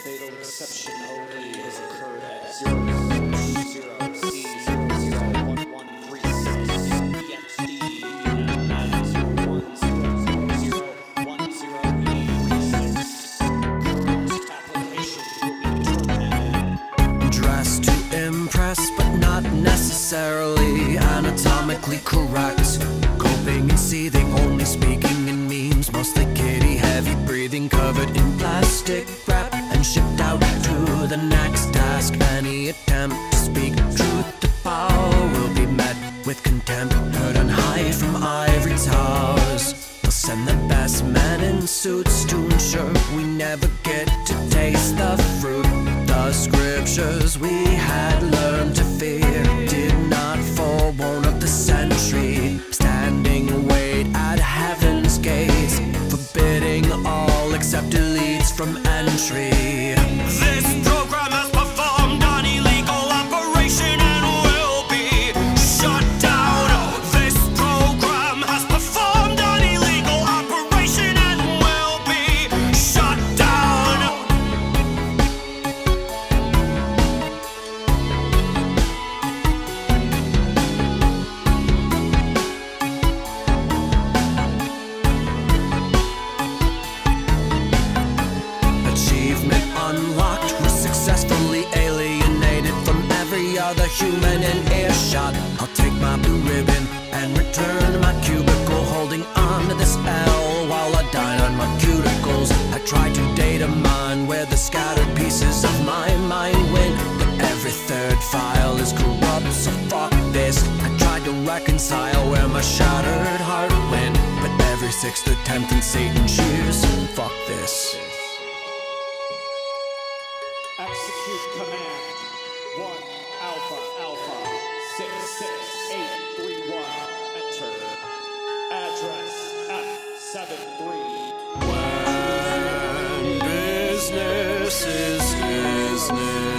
fatal exception only has occurred at 000 C 001136 EXD Application will be terminated. Dressed to impress, but not necessarily anatomically correct. Coping and seething, only speaking in memes. Mostly kitty, heavy breathing, covered in plastic the next task. Any attempt to speak truth to power will be met with contempt. Heard on high from ivory towers. They'll send the best men in suits to ensure we never get to taste the fruit. The scriptures we had learned to fear did not forewarn of the century. Standing wait at heaven's gates, forbidding all except elites from entry. This every other human in earshot. I'll take my blue ribbon and return my cubicle, holding on to this L while I dine on my cuticles. I try to data mine where the scattered pieces of my mind went, but every third file is corrupt. So fuck this. I tried to reconcile where my shattered heart went, but every sixth attempt in Satan cheers. Fuck this. seven. When business is business.